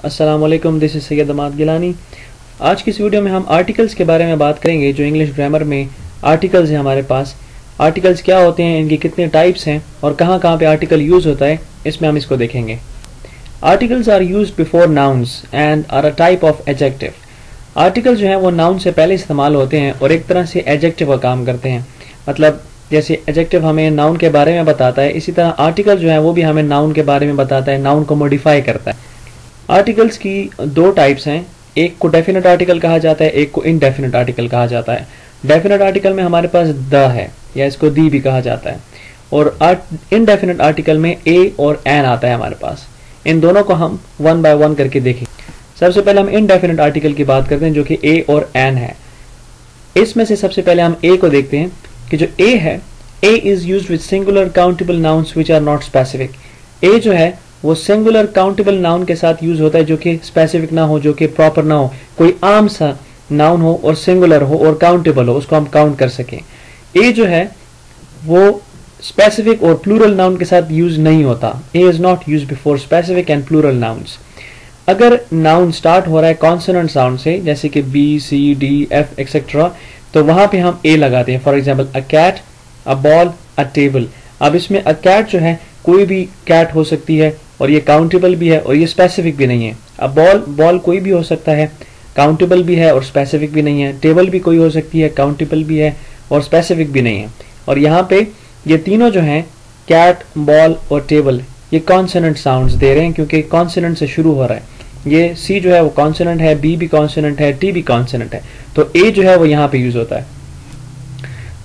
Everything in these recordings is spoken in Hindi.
वालेकुम दिस इज़ सैयद अमाद गिलानी आज की इस वीडियो में हम आर्टिकल्स के बारे में बात करेंगे जो इंग्लिश ग्रामर में आर्टिकल्स हैं हमारे पास। आर्टिकल्स क्या होते हैं, इनके कितने टाइप्स हैं और कहाँ कहाँ पे आर्टिकल यूज़ होता है, इसमें हम इसको देखेंगे। Articles are use before nouns and are a type of adjective article जो है, वो नाउन से पहले इस्तेमाल होते हैं और एक तरह से एजेक्टिव का काम करते हैं। मतलब जैसे एजेक्टिव हमें नाउन के बारे में बताता है, इसी तरह आर्टिकल जो है, वो भी हमें नाउन के बारे में बताता है नाउन को मॉडिफाई करता है। आर्टिकल्स की दो टाइप्स हैं। एक को डेफिनेट आर्टिकल कहा जाता है, एक को इनडेफिनेट आर्टिकल कहा जाता है। डेफिनेट आर्टिकल में हमारे पास द है, या इसको दी भी कहा जाता है। और इनडेफिनेट आर्टिकल में ए और एन आता है हमारे पास। इन दोनों को हम वन बाय वन करके देखें सबसे पहले हम इनडेफिनेट आर्टिकल की बात करते हैं, जो कि ए और एन है। इसमें से सबसे पहले हम ए को देखते हैं, कि जो ए है A is use with singular countable nouns which are not specific A जो है वो सिंगुलर काउंटेबल नाउन के साथ यूज़ होता है जो कि स्पेसिफिक ना हो, जो कि प्रॉपर ना हो। कोई आम सा नाउन हो और सिंगुलर हो और काउंटेबल हो, उसको हम काउंट कर सकें। ए जो है, वो स्पेसिफिक और प्लूरल नाउन के साथ यूज़ नहीं होता। A is not use before specific and plural nouns अगर नाउन स्टार्ट हो रहा है कॉन्सोनेंट साउंड से, जैसे कि B C D F etcetera तो वहाँ पे हम ए लगाते हैं। For example a cat a ball a table अब इसमें अ कैट जो है, कोई भी कैट हो सकती है और ये काउंटेबल भी है और ये स्पेसिफिक भी नहीं है। अब बॉल बॉल कोई भी हो सकता है। काउंटेबल भी है और स्पेसिफिक भी नहीं है। टेबल भी कोई हो सकती है काउंटेबल भी है और स्पेसिफिक भी नहीं है। और यहाँ पे ये तीनों जो हैं कैट बॉल और टेबल ये कॉन्सनेंट साउंड्स दे रहे हैं क्योंकि कॉन्सनेंट से शुरू हो रहा है। ये सी जो है वो कॉन्सनेंट है बी भी कॉन्सोनेंट है टी भी कॉन्सोनेंट है। तो ए जो है वो यहाँ पे यूज़ होता है।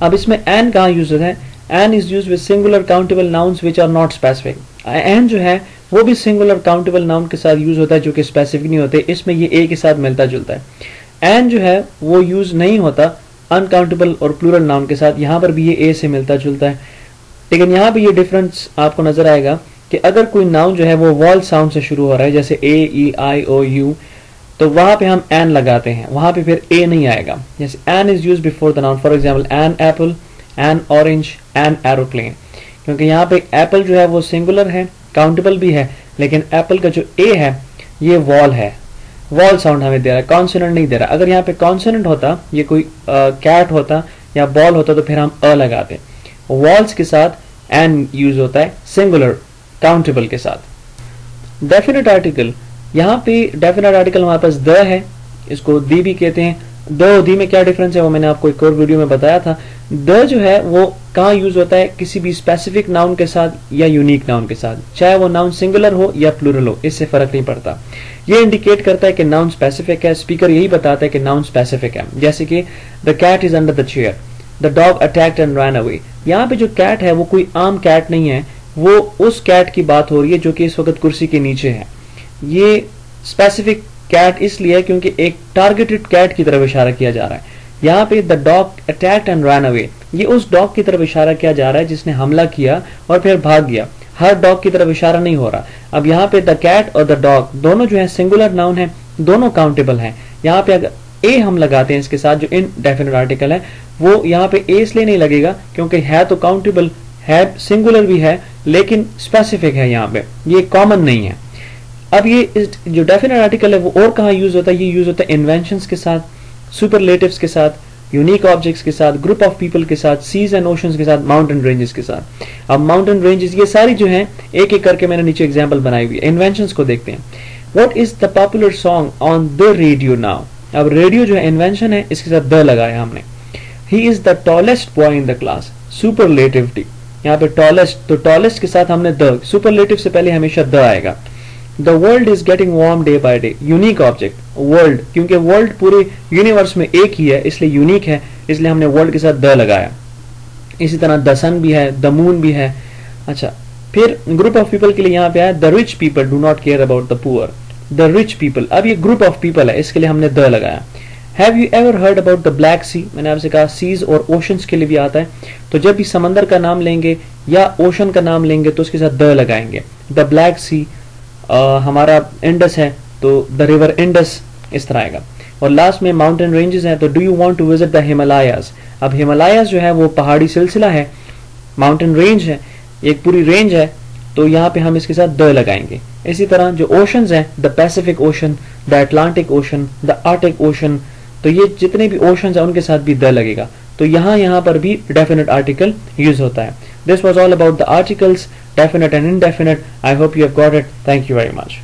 अब इसमें एन कहाँ यूज़ होता है? An is use with singular countable nouns which are not specific an जो है वो भी सिंगल और काउंटेबल नाउन के साथ यूज़ होता है जो कि स्पेसिफिक नहीं होते, इसमें ये ए के साथ मिलता जुलता है। एन जो है, वो यूज़ नहीं होता अनकाउंटेबल और प्लूरल नाउन के साथ, यहाँ पर भी ये ए से मिलता जुलता है। लेकिन यहाँ पर ये डिफरेंस आपको नज़र आएगा कि अगर कोई नाउन जो है, वो वॉल साउंड से शुरू हो रहा है, जैसे ए ई आई ओ यू तो वहाँ पे हम एन लगाते हैं। वहाँ पे फिर ए नहीं आएगा। जैसे an is use before the noun for example an apple an orange an aeroplane क्योंकि यहाँ पे एप्पल जो है, वो सिंगुलर है काउंटेबल भी है, लेकिन एप्पल का जो ए है, ये वॉल है। वॉल साउंड हमें दे रहा है कॉन्सोनेंट नहीं दे रहा। अगर यहाँ पे कॉन्सोनेंट होता, ये कोई कैट होता या बॉल होता तो फिर हम अ लगाते। वॉल्स के साथ एन यूज़ होता है सिंगुलर काउंटेबल के साथ। डेफिनेट आर्टिकल यहाँ पे डेफिनेट आर्टिकल हमारे पास द है, इसको दी भी कहते हैं। द दी में क्या डिफरेंस है, वो मैंने आपको एक और वीडियो में बताया था। द जो है, वो कहाँ यूज़ होता है किसी भी स्पेसिफिक नाउन के साथ या यूनिक नाउन के साथ। चाहे वो नाउन सिंगुलर हो या प्लूरल हो, इससे फ़र्क नहीं पड़ता। ये इंडिकेट करता है कि नाउन स्पेसिफिक है। स्पीकर यही बताता है कि नाउन स्पेसिफिक है। जैसे कि the cat is under the chair the dog attacked and run away यहाँ पे जो कैट है, वो कोई आम कैट नहीं है। वो उस कैट की बात हो रही है जो कि इस वक्त कुर्सी के नीचे है। ये स्पेसिफिक कैट इसलिए क्योंकि एक टारगेटेड कैट की तरफ़ इशारा किया जा रहा है। यहाँ पे the dog attacked and run away ये उस डॉग की तरफ़ इशारा किया जा रहा है जिसने हमला किया और फिर भाग गया। हर डॉग की तरफ़ इशारा नहीं हो रहा। अब यहाँ पे द कैट और द डॉग दोनों जो है सिंगुलर नाउन है, दोनों काउंटेबल है। यहाँ पे अगर ए हम लगाते हैं इसके साथ जो इन डेफिनेट आर्टिकल है, वो यहाँ पे ए इसलिए नहीं लगेगा क्योंकि है तो काउंटेबल है सिंगुलर भी है, लेकिन स्पेसिफिक है यहाँ पे। ये कॉमन नहीं है। अब ये जो डेफिनेट आर्टिकल है, वो और कहाँ यूज़ होता है? ये यूज़ होता है इन्वेंशन के साथ। सुपरलेटिव्स के साथ यूनिक ऑब्जेक्ट्स के साथ ग्रुप ऑफ़ पीपल के साथ सीज एंड ओशंस के साथ माउंटेन रेंजेस के साथ. अब माउंटेन रेंजेस ये सारी जो हैं, एक एक करके मैंने नीचे एग्ज़ाम्पल बनाई हुई है. इन्वेंशन को देखते हैं. What is the popular song on the radio now अब रेडियो जो है इन्वेंशन है, इसके साथ द लगाया हमने. He is the tallest boy in the class superlativity यहाँ पे टॉलेस्ट तो टॉलेस्ट के साथ हमने द सुपरलेटिव से पहले हमेशा द आएगा. The world is getting warm day by day unique object world क्योंकि वर्ल्ड पूरे यूनिवर्स में एक ही है, इसलिए यूनिक है, इसलिए हमने वर्ल्ड के साथ द लगाया। इसी तरह द सन भी है द मून भी है। अच्छा फिर ग्रुप ऑफ़ पीपल के लिए यहाँ पे आया the rich people do not care about the poor the rich people अब ये ग्रुप ऑफ़ पीपल है, इसके लिए हमने द लगाया। Have you ever heard about the Black Sea मैंने आपसे कहा सीज और ओशन के लिए भी आता है। तो जब भी समंदर का नाम लेंगे या ओशन का नाम लेंगे तो उसके साथ द लगाएँगे। द ब्लैक सी हमारा इंडस है तो द रिवर इंडस इस तरह आएगा। और लास्ट में माउंटेन रेंजेस हैं तो do you want to visit the Himalayas अब हिमालयाज जो है, वो पहाड़ी सिलसिला है माउंटेन रेंज है, एक पूरी रेंज है तो यहाँ पे हम इसके साथ द लगाएँगे। इसी तरह जो ओशंस हैं the Pacific Ocean the Atlantic Ocean the Arctic Ocean तो ये जितने भी ओशन हैं, उनके साथ भी द लगेगा। तो यहाँ यहाँ पर भी डेफिनेट आर्टिकल यूज़ होता है। This was all about the articles definite and indefinite I hope you have got it thank you very much